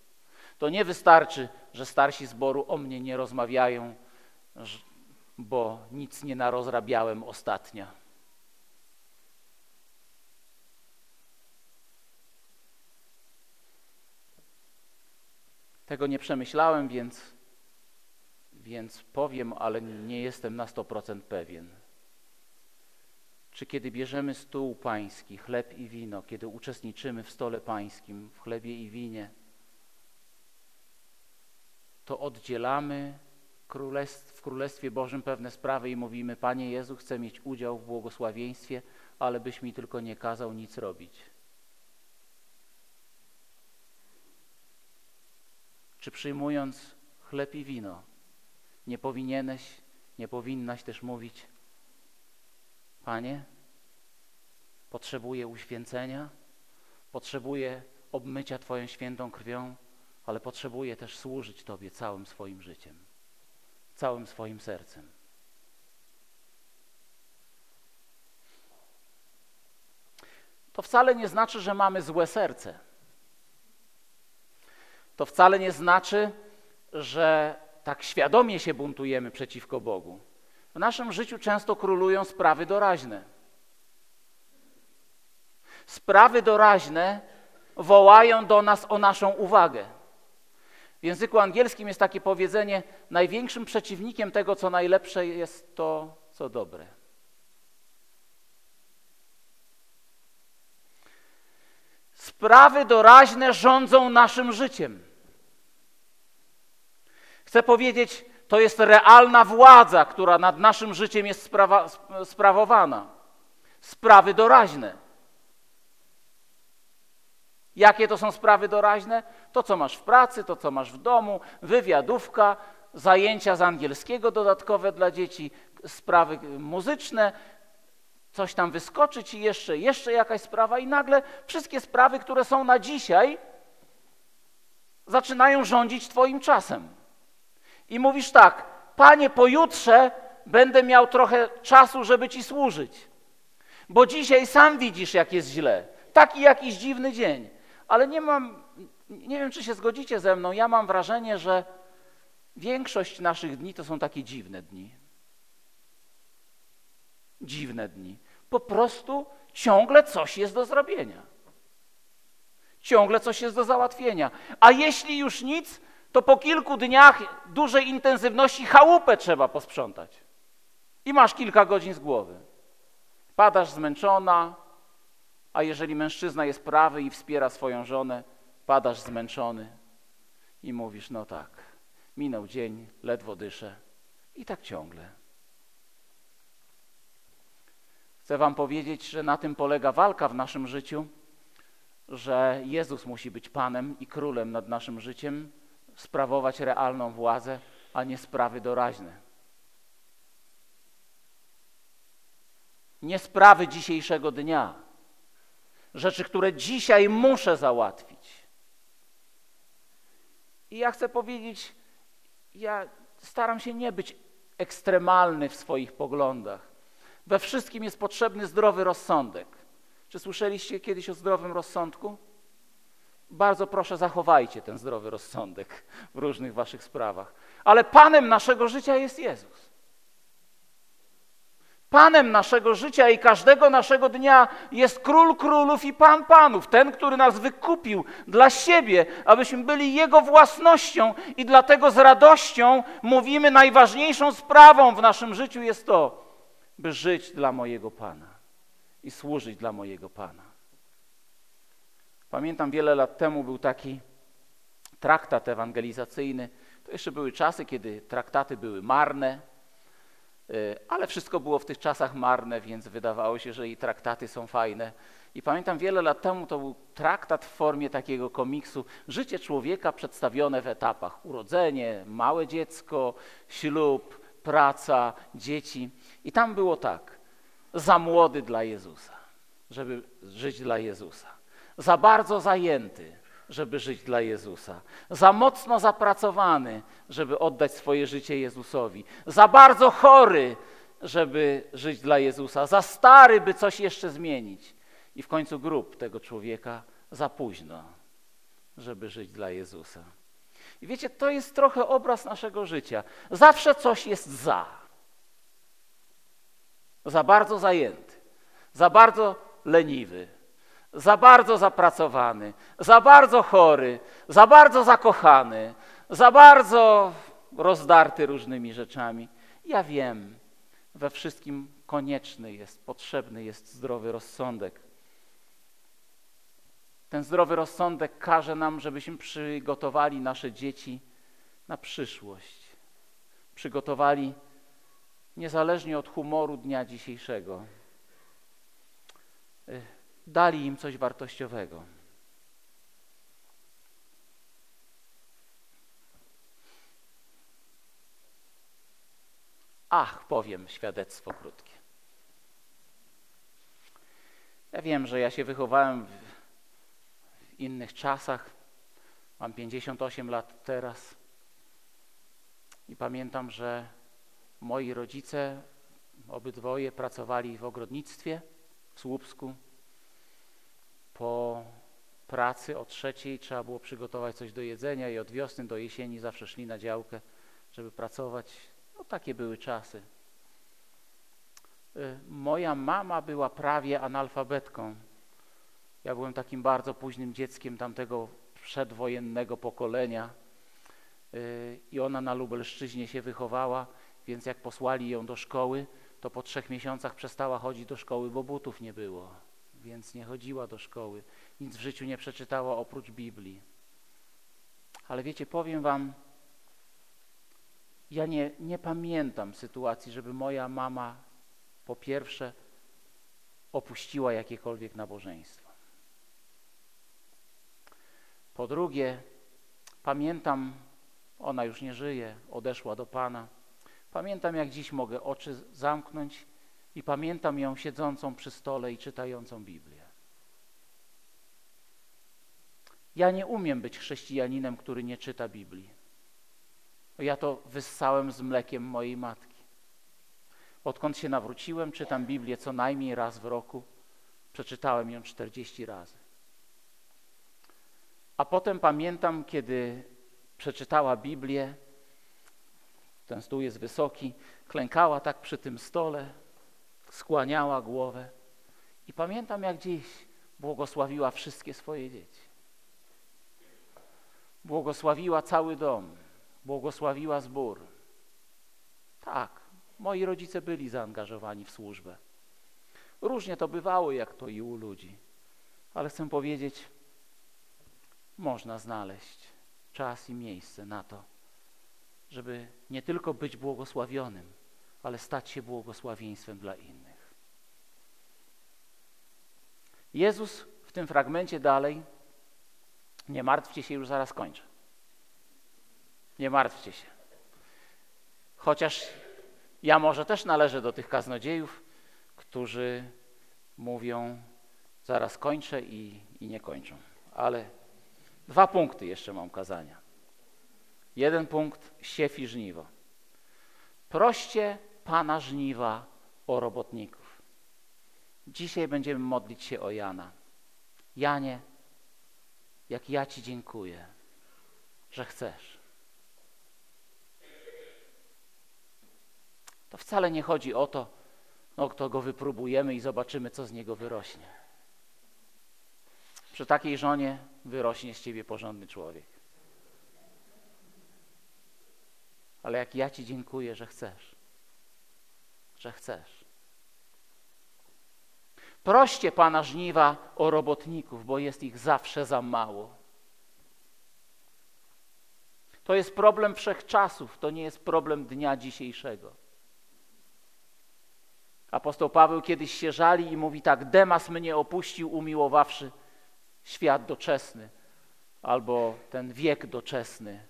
To nie wystarczy, że starsi zboru o mnie nie rozmawiają, bo nic nie narozrabiałem ostatnio. Tego nie przemyślałem, więc, więc powiem, ale nie jestem na 100% pewien. Czy kiedy bierzemy stół pański, chleb i wino, kiedy uczestniczymy w stole pańskim, w chlebie i winie, to oddzielamy w Królestwie Bożym pewne sprawy i mówimy, Panie Jezu, chcę mieć udział w błogosławieństwie, ale byś mi tylko nie kazał nic robić. Czy przyjmując chleb i wino, nie powinieneś, nie powinnaś też mówić, Panie, potrzebuję uświęcenia, potrzebuję obmycia Twoją świętą krwią, ale potrzebuję też służyć Tobie całym swoim życiem, całym swoim sercem. To wcale nie znaczy, że mamy złe serce. To wcale nie znaczy, że tak świadomie się buntujemy przeciwko Bogu. W naszym życiu często królują sprawy doraźne. Sprawy doraźne wołają do nas o naszą uwagę. W języku angielskim jest takie powiedzenie: największym przeciwnikiem tego, co najlepsze, jest to, co dobre. Sprawy doraźne rządzą naszym życiem. Chcę powiedzieć, to jest realna władza, która nad naszym życiem jest sprawa, sprawowana. Sprawy doraźne. Jakie to są sprawy doraźne? To, co masz w pracy, to, co masz w domu, wywiadówka, zajęcia z angielskiego dodatkowe dla dzieci, sprawy muzyczne, coś tam wyskoczyć i jeszcze, jeszcze jakaś sprawa i nagle wszystkie sprawy, które są na dzisiaj, zaczynają rządzić Twoim czasem i mówisz tak, panie, pojutrze będę miał trochę czasu, żeby ci służyć. Bo dzisiaj sam widzisz, jak jest źle. Taki jakiś dziwny dzień. Ale nie mam, nie wiem, czy się zgodzicie ze mną, ja mam wrażenie, że większość naszych dni to są takie dziwne dni. Dziwne dni. Po prostu ciągle coś jest do zrobienia. Ciągle coś jest do załatwienia. A jeśli już nic, to po kilku dniach dużej intensywności chałupę trzeba posprzątać. I masz kilka godzin z głowy. Padasz zmęczona, a jeżeli mężczyzna jest prawy i wspiera swoją żonę, padasz zmęczony i mówisz: No tak, minął dzień, ledwo dyszę i tak ciągle. Chcę Wam powiedzieć, że na tym polega walka w naszym życiu, że Jezus musi być Panem i Królem nad naszym życiem, sprawować realną władzę, a nie sprawy doraźne. Nie sprawy dzisiejszego dnia, rzeczy, które dzisiaj muszę załatwić. I ja chcę powiedzieć, ja staram się nie być ekstremalny w swoich poglądach. We wszystkim jest potrzebny zdrowy rozsądek. Czy słyszeliście kiedyś o zdrowym rozsądku? Bardzo proszę, zachowajcie ten zdrowy rozsądek w różnych waszych sprawach. Ale Panem naszego życia jest Jezus. Panem naszego życia i każdego naszego dnia jest Król Królów i Pan Panów, ten, który nas wykupił dla siebie, abyśmy byli Jego własnością i dlatego z radością mówimy, najważniejszą sprawą w naszym życiu jest to, by żyć dla mojego Pana i służyć dla mojego Pana. Pamiętam wiele lat temu był taki traktat ewangelizacyjny. To jeszcze były czasy, kiedy traktaty były marne, y, ale wszystko było w tych czasach marne, więc wydawało się, że i traktaty są fajne. I pamiętam wiele lat temu to był traktat w formie takiego komiksu Życie człowieka przedstawione w etapach: urodzenie, małe dziecko, ślub, praca, dzieci. I tam było tak: za młody dla Jezusa, żeby żyć dla Jezusa za bardzo zajęty, żeby żyć dla Jezusa, za mocno zapracowany, żeby oddać swoje życie Jezusowi, za bardzo chory, żeby żyć dla Jezusa, za stary, by coś jeszcze zmienić. I w końcu grób tego człowieka za późno, żeby żyć dla Jezusa. I wiecie, to jest trochę obraz naszego życia. Zawsze coś jest za. Za bardzo zajęty, za bardzo leniwy, za bardzo zapracowany, za bardzo chory, za bardzo zakochany, za bardzo rozdarty różnymi rzeczami. Ja wiem, we wszystkim konieczny jest, potrzebny jest zdrowy rozsądek. Ten zdrowy rozsądek każe nam, żebyśmy przygotowali nasze dzieci na przyszłość. Przygotowali niezależnie od humoru dnia dzisiejszego dali im coś wartościowego. Ach, powiem świadectwo krótkie. Ja wiem, że ja się wychowałem w, innych czasach. Mam 58 lat teraz. I pamiętam, że moi rodzice, obydwoje pracowali w ogrodnictwie w Słupsku po pracy o trzeciej trzeba było przygotować coś do jedzenia i od wiosny do jesieni zawsze szli na działkę, żeby pracować. No takie były czasy. Y, moja mama była prawie analfabetką. Ja byłem takim bardzo późnym dzieckiem tamtego przedwojennego pokolenia y, i ona na Lubelszczyźnie się wychowała, więc jak posłali ją do szkoły, to po trzech miesiącach przestała chodzić do szkoły, bo butów nie było więc nie chodziła do szkoły, nic w życiu nie przeczytała oprócz Biblii. Ale wiecie, powiem wam, ja nie, nie pamiętam sytuacji, żeby moja mama po pierwsze opuściła jakiekolwiek nabożeństwo. Po drugie, pamiętam, ona już nie żyje, odeszła do Pana. Pamiętam, jak dziś mogę oczy zamknąć i pamiętam ją siedzącą przy stole i czytającą Biblię. Ja nie umiem być chrześcijaninem, który nie czyta Biblii. Ja to wyssałem z mlekiem mojej matki. Odkąd się nawróciłem, czytam Biblię co najmniej raz w roku. Przeczytałem ją 40 razy. A potem pamiętam, kiedy przeczytała Biblię, ten stół jest wysoki, klękała tak przy tym stole, skłaniała głowę. I pamiętam, jak dziś błogosławiła wszystkie swoje dzieci. Błogosławiła cały dom, błogosławiła zbór. Tak, moi rodzice byli zaangażowani w służbę. Różnie to bywało, jak to i u ludzi. Ale chcę powiedzieć, można znaleźć czas i miejsce na to, żeby nie tylko być błogosławionym, ale stać się błogosławieństwem dla innych. Jezus w tym fragmencie dalej, nie martwcie się, już zaraz kończę. Nie martwcie się. Chociaż ja może też należę do tych kaznodziejów, którzy mówią, zaraz kończę i, i nie kończą. Ale dwa punkty jeszcze mam kazania. Jeden punkt, siew i żniwo. Proście Pana żniwa o robotników. Dzisiaj będziemy modlić się o Jana. Janie, jak ja Ci dziękuję, że chcesz. To wcale nie chodzi o to, no to go wypróbujemy i zobaczymy, co z niego wyrośnie. Przy takiej żonie wyrośnie z ciebie porządny człowiek. Ale jak ja ci dziękuję, że chcesz, że chcesz. Proście Pana żniwa o robotników, bo jest ich zawsze za mało. To jest problem wszechczasów, to nie jest problem dnia dzisiejszego. Apostoł Paweł kiedyś się żali i mówi tak: Demas mnie opuścił, umiłowawszy świat doczesny, albo ten wiek doczesny,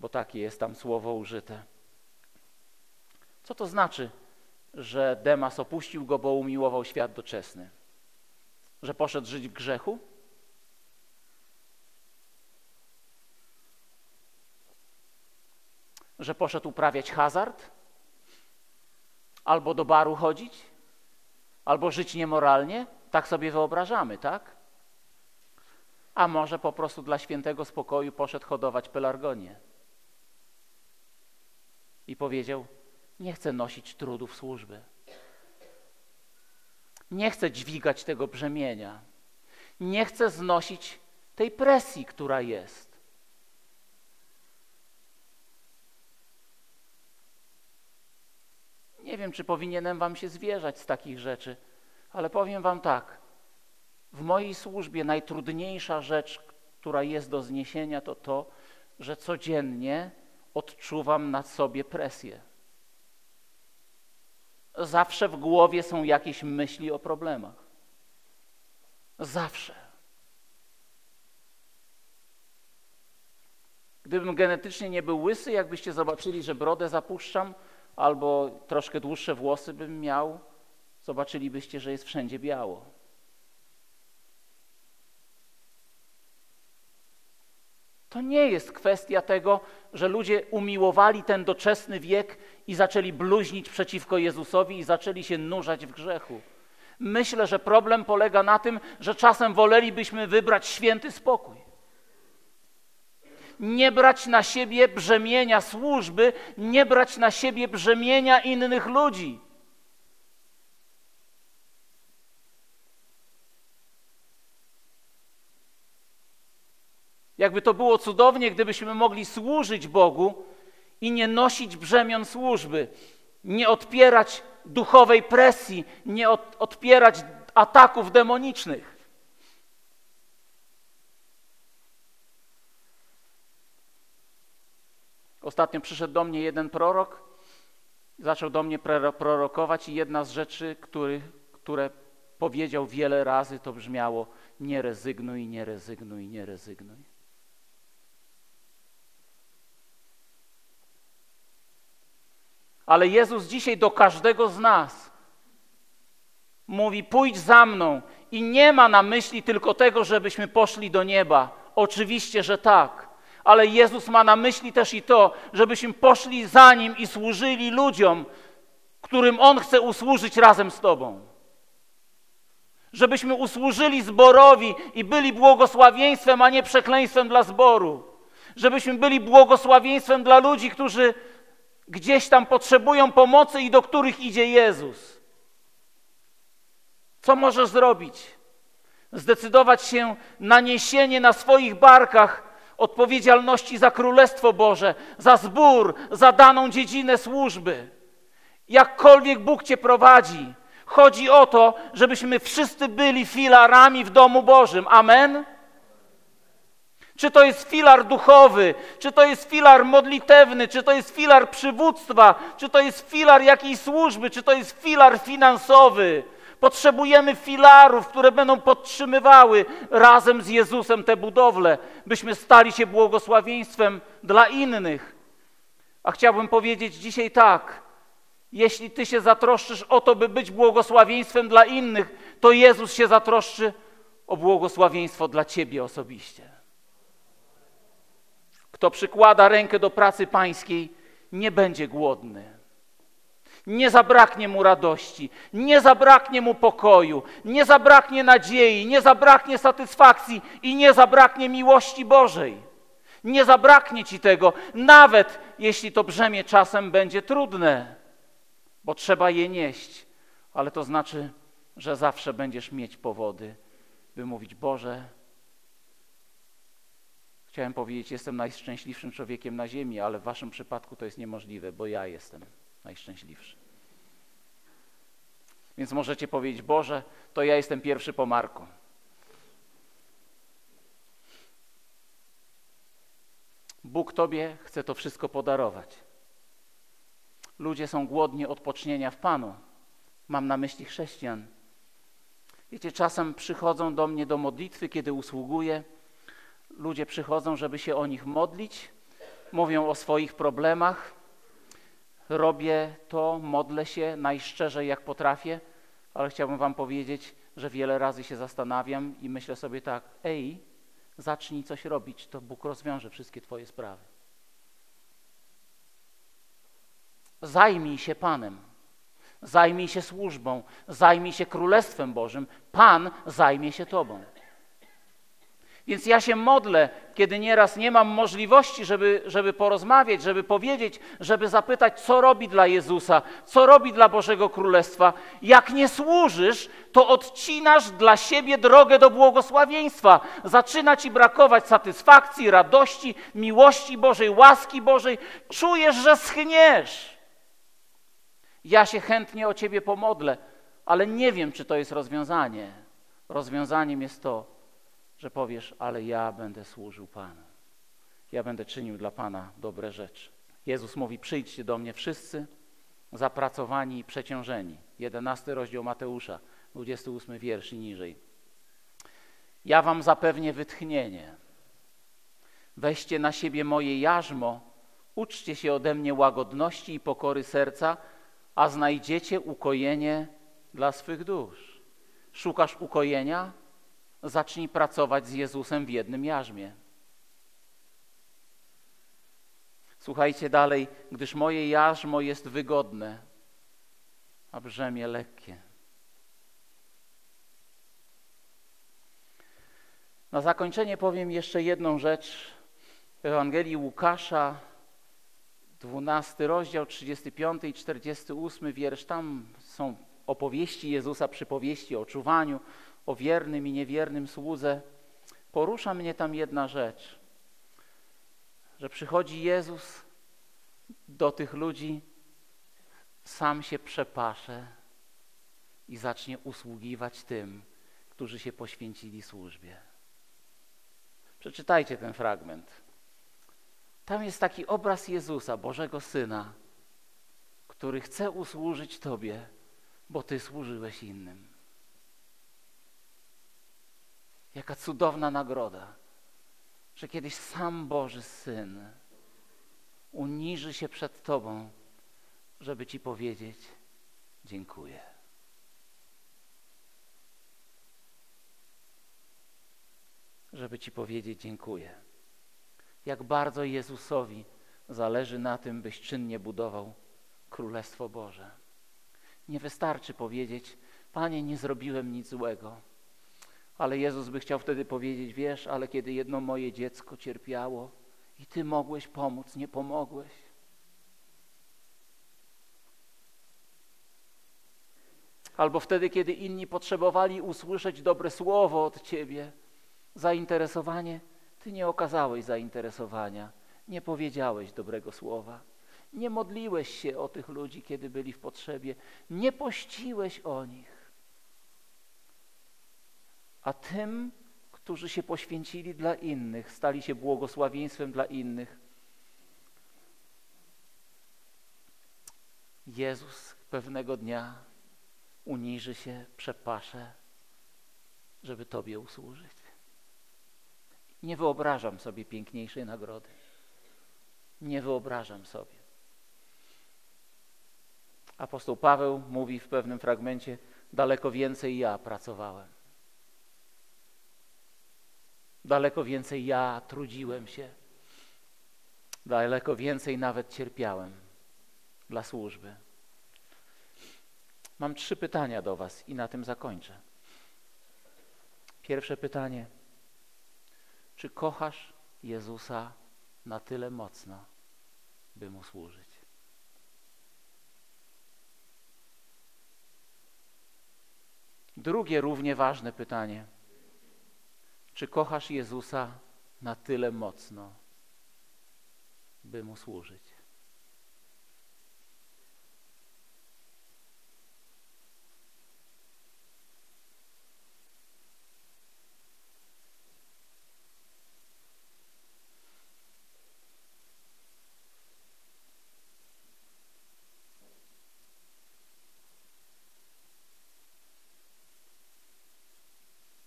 bo takie jest tam słowo użyte. Co to znaczy, że Demas opuścił go, bo umiłował świat doczesny? Że poszedł żyć w grzechu? Że poszedł uprawiać hazard? albo do baru chodzić, albo żyć niemoralnie. Tak sobie wyobrażamy, tak? A może po prostu dla świętego spokoju poszedł hodować pelargonię. I powiedział: Nie chcę nosić trudów służby. Nie chcę dźwigać tego brzemienia. Nie chcę znosić tej presji, która jest. Nie wiem, czy powinienem wam się zwierzać z takich rzeczy, ale powiem wam tak. W mojej służbie najtrudniejsza rzecz, która jest do zniesienia, to to, że codziennie odczuwam na sobie presję. Zawsze w głowie są jakieś myśli o problemach. Zawsze. Gdybym genetycznie nie był łysy, jakbyście zobaczyli, że brodę zapuszczam, albo troszkę dłuższe włosy bym miał, zobaczylibyście, że jest wszędzie biało. To nie jest kwestia tego, że ludzie umiłowali ten doczesny wiek i zaczęli bluźnić przeciwko Jezusowi i zaczęli się nurzać w grzechu. Myślę, że problem polega na tym, że czasem wolelibyśmy wybrać święty spokój nie brać na siebie brzemienia służby, nie brać na siebie brzemienia innych ludzi. Jakby to było cudownie, gdybyśmy mogli służyć Bogu i nie nosić brzemion służby, nie odpierać duchowej presji, nie od, odpierać ataków demonicznych. Ostatnio przyszedł do mnie jeden prorok, zaczął do mnie prorokować i jedna z rzeczy, który, które powiedział wiele razy, to brzmiało nie rezygnuj, nie rezygnuj, nie rezygnuj. Ale Jezus dzisiaj do każdego z nas mówi: pójdź za mną. I nie ma na myśli tylko tego, żebyśmy poszli do nieba. Oczywiście, że tak ale Jezus ma na myśli też i to, żebyśmy poszli za Nim i służyli ludziom, którym On chce usłużyć razem z Tobą. Żebyśmy usłużyli zborowi i byli błogosławieństwem, a nie przekleństwem dla zboru. Żebyśmy byli błogosławieństwem dla ludzi, którzy gdzieś tam potrzebują pomocy i do których idzie Jezus. Co możesz zrobić? Zdecydować się na niesienie na swoich barkach odpowiedzialności za Królestwo Boże, za zbór, za daną dziedzinę służby. Jakkolwiek Bóg Cię prowadzi, Chodzi o to, żebyśmy wszyscy byli filarami w domu Bożym. Amen? Czy to jest filar duchowy, czy to jest filar modlitewny, czy to jest filar przywództwa, czy to jest filar jakiejś służby, czy to jest filar finansowy. Potrzebujemy filarów, które będą podtrzymywały razem z Jezusem te budowle, byśmy stali się błogosławieństwem dla innych. A chciałbym powiedzieć dzisiaj tak: jeśli Ty się zatroszczysz o to, by być błogosławieństwem dla innych, to Jezus się zatroszczy o błogosławieństwo dla Ciebie osobiście. Kto przykłada rękę do pracy pańskiej, nie będzie głodny. Nie zabraknie mu radości, nie zabraknie mu pokoju, nie zabraknie nadziei, nie zabraknie satysfakcji i nie zabraknie miłości Bożej. Nie zabraknie ci tego, nawet jeśli to brzemię czasem będzie trudne, bo trzeba je nieść, ale to znaczy, że zawsze będziesz mieć powody, by mówić: Boże, chciałem powiedzieć, jestem najszczęśliwszym człowiekiem na ziemi, ale w waszym przypadku to jest niemożliwe, bo ja jestem najszczęśliwszy. Więc możecie powiedzieć: Boże, to ja jestem pierwszy po Marku. Bóg Tobie chce to wszystko podarować. Ludzie są głodni odpocznienia w Panu. Mam na myśli chrześcijan. Wiecie, czasem przychodzą do mnie do modlitwy, kiedy usługuję. Ludzie przychodzą, żeby się o nich modlić, mówią o swoich problemach. Robię to, modlę się najszczerzej jak potrafię, ale chciałbym Wam powiedzieć, że wiele razy się zastanawiam i myślę sobie tak: ej, zacznij coś robić, to Bóg rozwiąże wszystkie Twoje sprawy. Zajmij się Panem, zajmij się służbą, zajmij się Królestwem Bożym. Pan zajmie się Tobą. Więc ja się modlę, kiedy nieraz nie mam możliwości, żeby, żeby porozmawiać, żeby powiedzieć, żeby zapytać, co robi dla Jezusa, co robi dla Bożego Królestwa. Jak nie służysz, to odcinasz dla siebie drogę do błogosławieństwa. Zaczyna ci brakować satysfakcji, radości, miłości Bożej, łaski Bożej. Czujesz, że schniesz. Ja się chętnie o ciebie pomodlę, ale nie wiem, czy to jest rozwiązanie. Rozwiązaniem jest to, że powiesz, ale ja będę służył Panu. Ja będę czynił dla Pana dobre rzeczy. Jezus mówi: Przyjdźcie do mnie wszyscy zapracowani i przeciążeni. 11 rozdział Mateusza, 28 wiersz i niżej. Ja wam zapewnię wytchnienie. Weźcie na siebie moje jarzmo, uczcie się ode mnie łagodności i pokory serca, a znajdziecie ukojenie dla swych dusz. Szukasz ukojenia? Zacznij pracować z Jezusem w jednym jarzmie. Słuchajcie dalej, gdyż moje jarzmo jest wygodne, a brzemię lekkie. Na zakończenie powiem jeszcze jedną rzecz. W Ewangelii Łukasza, 12 rozdział, 35 i 48 wiersz, tam są opowieści Jezusa, przypowieści o czuwaniu, o wiernym i niewiernym słudze, porusza mnie tam jedna rzecz, że przychodzi Jezus do tych ludzi, sam się przepasze i zacznie usługiwać tym, którzy się poświęcili służbie. Przeczytajcie ten fragment. Tam jest taki obraz Jezusa, Bożego Syna, który chce usłużyć Tobie, bo Ty służyłeś innym. Jaka cudowna nagroda, że kiedyś sam Boży Syn uniży się przed Tobą, żeby Ci powiedzieć: Dziękuję. Żeby Ci powiedzieć: Dziękuję. Jak bardzo Jezusowi zależy na tym, byś czynnie budował Królestwo Boże. Nie wystarczy powiedzieć: Panie, nie zrobiłem nic złego ale Jezus by chciał wtedy powiedzieć, wiesz, ale kiedy jedno moje dziecko cierpiało i Ty mogłeś pomóc, nie pomogłeś. Albo wtedy, kiedy inni potrzebowali usłyszeć dobre słowo od Ciebie, zainteresowanie, Ty nie okazałeś zainteresowania, nie powiedziałeś dobrego słowa. Nie modliłeś się o tych ludzi, kiedy byli w potrzebie. Nie pościłeś o nich. A tym, którzy się poświęcili dla innych, stali się błogosławieństwem dla innych. Jezus pewnego dnia uniży się, przepasze, żeby Tobie usłużyć. Nie wyobrażam sobie piękniejszej nagrody. Nie wyobrażam sobie. Apostoł Paweł mówi w pewnym fragmencie: Daleko więcej ja pracowałem. Daleko więcej ja trudziłem się. Daleko więcej nawet cierpiałem dla służby. Mam trzy pytania do Was i na tym zakończę. Pierwsze pytanie: czy kochasz Jezusa na tyle mocno, by mu służyć? Drugie równie ważne pytanie: czy kochasz Jezusa na tyle mocno, by mu służyć?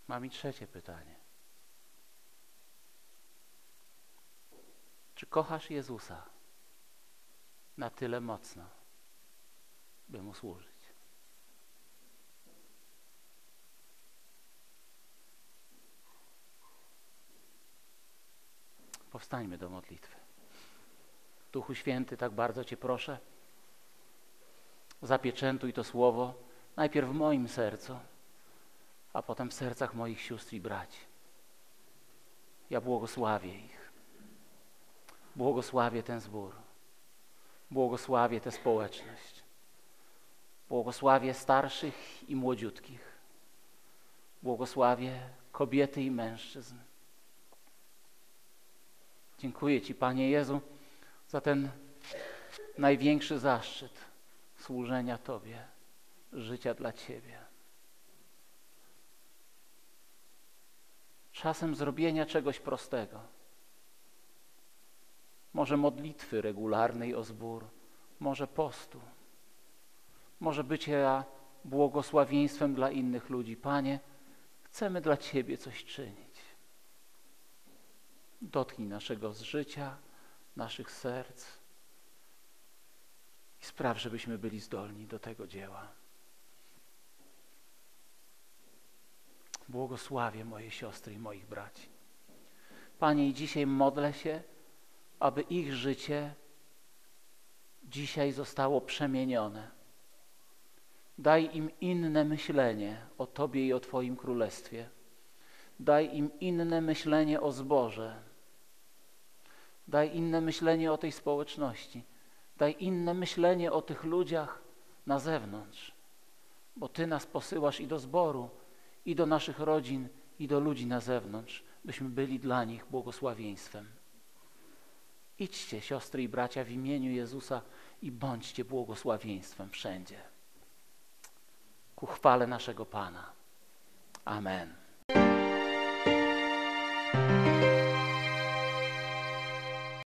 Mam i trzecie pytanie. Czy kochasz Jezusa na tyle mocno, by Mu służyć? Powstańmy do modlitwy. Duchu Święty, tak bardzo Cię proszę, zapieczętuj to słowo najpierw w moim sercu, a potem w sercach moich sióstr i braci. Ja błogosławię ich. Błogosławię ten zbór. Błogosławię tę społeczność. Błogosławię starszych i młodziutkich. Błogosławię kobiety i mężczyzn. Dziękuję Ci, Panie Jezu, za ten największy zaszczyt służenia Tobie, życia dla Ciebie. Czasem zrobienia czegoś prostego. Może modlitwy regularnej o zbór, może postu, może bycia błogosławieństwem dla innych ludzi. Panie, chcemy dla Ciebie coś czynić. Dotknij naszego życia, naszych serc i spraw, żebyśmy byli zdolni do tego dzieła. Błogosławię moje siostry i moich braci. Panie, i dzisiaj modlę się, aby ich życie dzisiaj zostało przemienione. Daj im inne myślenie o Tobie i o Twoim Królestwie. Daj im inne myślenie o zboże. Daj inne myślenie o tej społeczności. Daj inne myślenie o tych ludziach na zewnątrz, bo Ty nas posyłasz i do zboru, i do naszych rodzin, i do ludzi na zewnątrz, byśmy byli dla nich błogosławieństwem. Idźcie, siostry i bracia, w imieniu Jezusa i bądźcie błogosławieństwem wszędzie. Ku chwale naszego Pana. Amen.